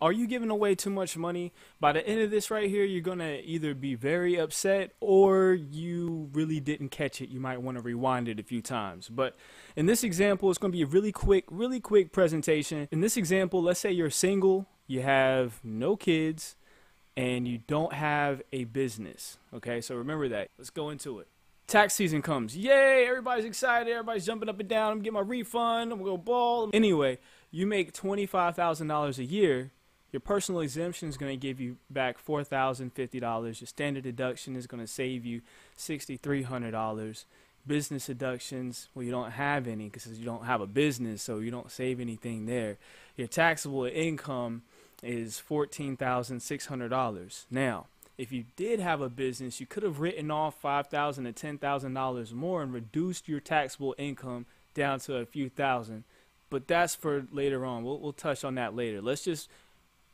Are you giving away too much money? By the end of this right here, you're going to either be very upset or you really didn't catch it. You might want to rewind it a few times. But in this example, it's going to be a really quick, really quick presentation. In this example, let's say you're single, you have no kids, and you don't have a business. Okay, so remember that. Let's go into it. Tax season comes. Yay, everybody's excited. Everybody's jumping up and down. I'm getting my refund. I'm going to go ball. Anyway, you make $25,000 a year your personal exemption is going to give you back $4,050. Your standard deduction is going to save you $6,300. Business deductions, well, you don't have any because you don't have a business, so you don't save anything there. Your taxable income is $14,600. Now, if you did have a business, you could have written off $5,000 to $10,000 more and reduced your taxable income down to a few thousand. But that's for later on. We'll, we'll touch on that later. Let's just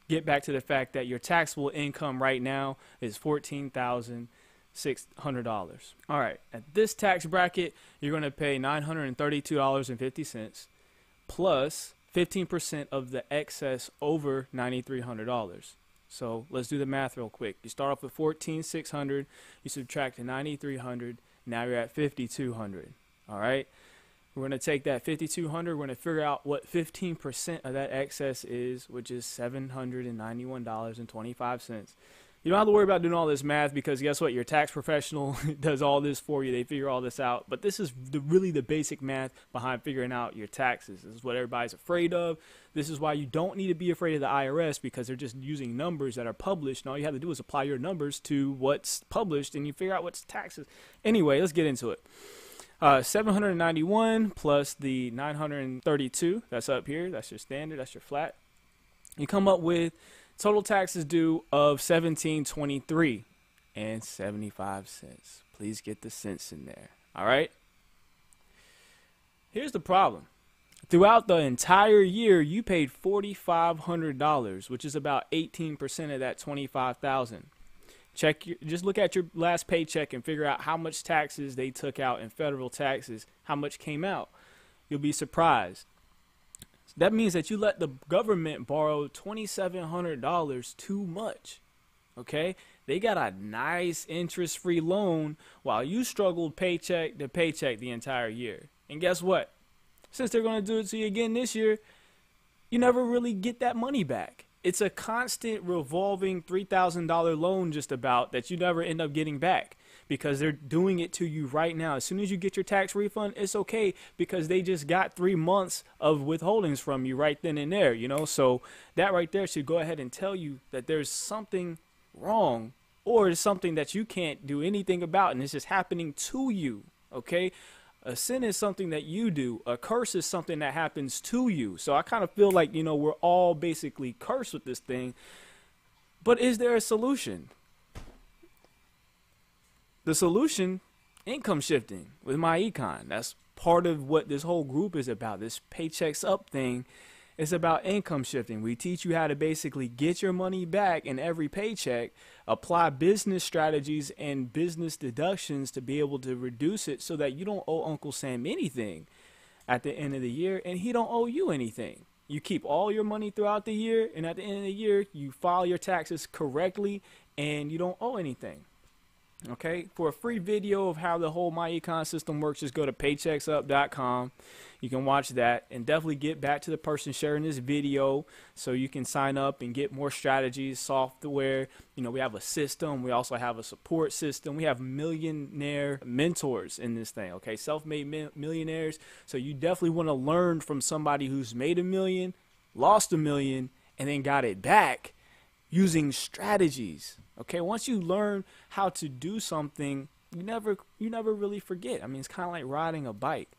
get back to the fact that your taxable income right now is fourteen thousand six hundred dollars. All right, at this tax bracket, you're going to pay nine hundred and thirty-two dollars and fifty cents plus fifteen percent of the excess over ninety-three hundred dollars. So let's do the math real quick. You start off with fourteen six hundred, you subtract ninety-three hundred. Now you're at fifty-two hundred. All right. We're going to take that 5200 we're going to figure out what 15% of that excess is, which is $791.25. You don't have to worry about doing all this math because guess what? Your tax professional does all this for you. They figure all this out. But this is the, really the basic math behind figuring out your taxes. This is what everybody's afraid of. This is why you don't need to be afraid of the IRS because they're just using numbers that are published. And all you have to do is apply your numbers to what's published and you figure out what's taxes. Anyway, let's get into it. Uh, 791 plus the 932, that's up here, that's your standard, that's your flat. You come up with total taxes due of 1723 and 75 cents. Please get the cents in there. All right? Here's the problem. Throughout the entire year, you paid $4,500, which is about 18% of that 25,000. Check your, just look at your last paycheck and figure out how much taxes they took out in federal taxes, how much came out. You'll be surprised. That means that you let the government borrow $2,700 too much. Okay? They got a nice interest free loan while you struggled paycheck to paycheck the entire year. And guess what? Since they're going to do it to you again this year, you never really get that money back it's a constant revolving $3,000 loan just about that you never end up getting back because they're doing it to you right now. As soon as you get your tax refund, it's okay because they just got three months of withholdings from you right then and there, you know? So that right there should go ahead and tell you that there's something wrong or it's something that you can't do anything about and it's just happening to you, okay? A sin is something that you do. A curse is something that happens to you. So I kind of feel like, you know, we're all basically cursed with this thing. But is there a solution? The solution, income shifting with myEcon. That's part of what this whole group is about. This paychecks up thing it's about income shifting. We teach you how to basically get your money back in every paycheck, apply business strategies and business deductions to be able to reduce it so that you don't owe Uncle Sam anything at the end of the year and he don't owe you anything. You keep all your money throughout the year and at the end of the year you file your taxes correctly and you don't owe anything. Okay, for a free video of how the whole myEcon system works, just go to paychecksup.com. You can watch that and definitely get back to the person sharing this video so you can sign up and get more strategies, software. You know, we have a system, we also have a support system. We have millionaire mentors in this thing, okay? Self made millionaires. So you definitely want to learn from somebody who's made a million, lost a million, and then got it back using strategies. Okay, once you learn how to do something, you never you never really forget. I mean, it's kind of like riding a bike.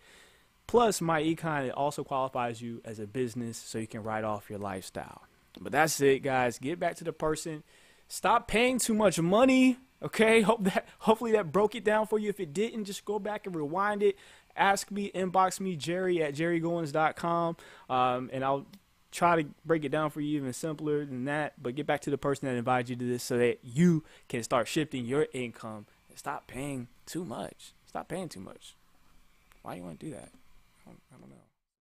Plus, myEcon also qualifies you as a business, so you can write off your lifestyle. But that's it, guys. Get back to the person. Stop paying too much money. Okay, hope that hopefully that broke it down for you. If it didn't, just go back and rewind it. Ask me, inbox me, Jerry at jerrygoins.com, um, and I'll try to break it down for you even simpler than that, but get back to the person that invited you to this so that you can start shifting your income and stop paying too much. Stop paying too much. Why do you want to do that? I don't, I don't know.